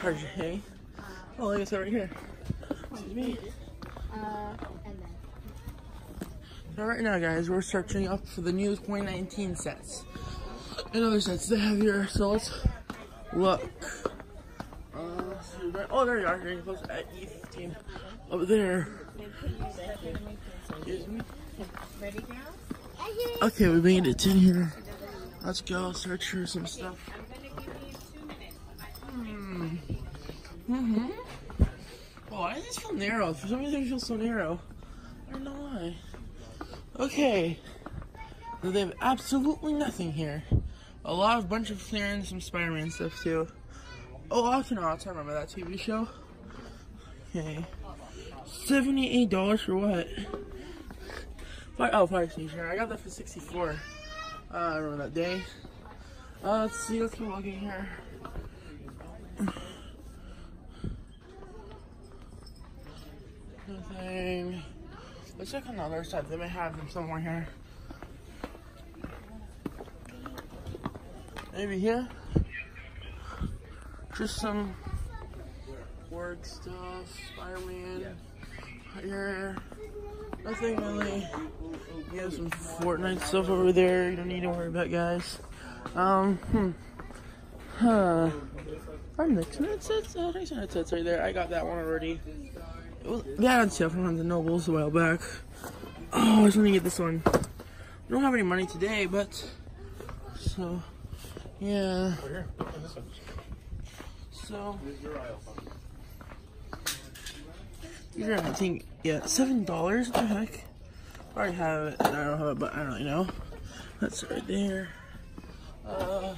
RJ. Oh, like I said right here. Excuse me. Uh, and then. So right now, guys, we're searching up for the new 2019 sets and other sets they have here. So let's look. Uh, oh, there you are. You're close at E15 over there. Excuse me. Okay, we made it in here. Let's go search for some stuff. Mm-hmm. Oh, why does this feel narrow? For some reason it feels so narrow. I don't know why. Okay. So They have absolutely nothing here. A lot of bunch of clearance, some Spider-Man stuff too. Oh, Octonauts, I remember that TV show. Okay. $78 for what? Fire, oh, Fire Station. I got that for 64 uh, I remember that day. Uh, let's see, let's keep looking here. Nothing. Let's check on the other side. They may have them somewhere here. Maybe here. Just some work stuff. Spider-Man. Here. Nothing really. You have some Fortnite stuff over there. You don't need to worry about, guys. Um. Hmm. Huh. Next headsets. Oh, next headsets right there. I got that one already. Was, yeah, it's from the Nobles a while back. Oh, I just want to get this one. I don't have any money today, but so yeah. So these are I think yeah seven dollars. What the heck? I already have it. And I don't have it, but I don't really know. That's right there. Uh,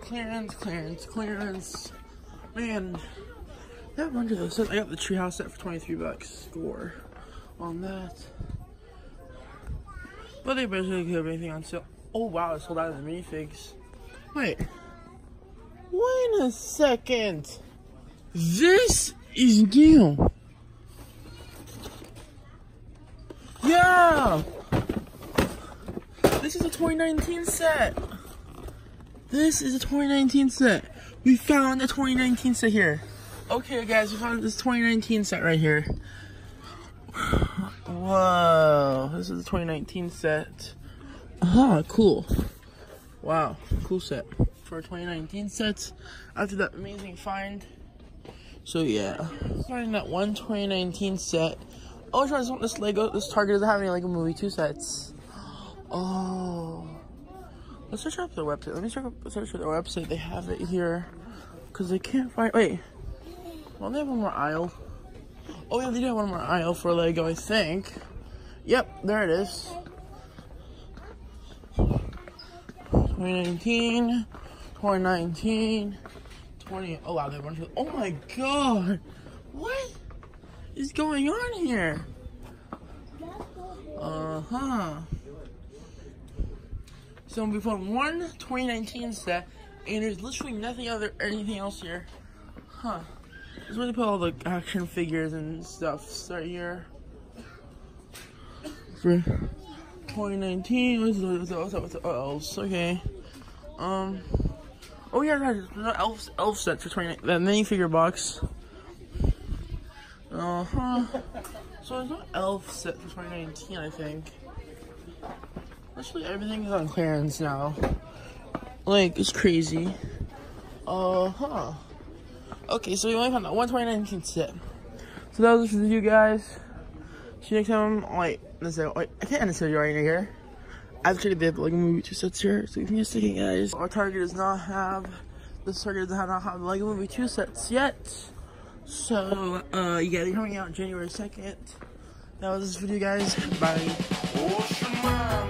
clearance, clearance, clearance. Man, A bunch of those. I got the treehouse set for 23 bucks. Score on that. But they basically have anything on sale. Oh wow, it sold out of the minifigs. Wait. Wait a second. This is new. Yeah! This is a 2019 set. This is a 2019 set. We found a 2019 set here. Okay, guys, we found this 2019 set right here. Whoa, this is a 2019 set. Ah, cool. Wow, cool set for 2019 sets after that amazing find. So yeah, finding that one 2019 set. Oh, I just want this Lego. This Target doesn't have any Lego Movie 2 sets. Oh, let's search up their website. Let me search up search their website. They have it here because they can't find. Wait, well they have one more aisle. Oh yeah, they do have one more aisle for Lego, I think. Yep, there it is. 2019, 2019, 20. Oh wow, they bunch of. Oh my god! What is going on here? Uh huh. So we found one 2019 set, and there's literally nothing other anything else here. Huh. This is where they put all the action figures and stuff right here. For 2019, what's, what's, what's, what's, elves? Okay. Um. Oh yeah, there's no elf elf set for 2019. That minifigure box. Uh huh. So there's no elf set for 2019, I think. Actually, everything is on clearance now. Like, it's crazy. Uh huh. Okay, so we only found one 2019 set. So that was the video, guys. See you next time. Wait, let's say, wait, I can't end this video right here. I actually, they have like a movie two sets here, so you can just take it, guys. Our Target does not have, this Target does not have the Lego Movie 2 sets yet. So, uh, yeah, they're coming out January 2nd. That was this video, guys. Bye.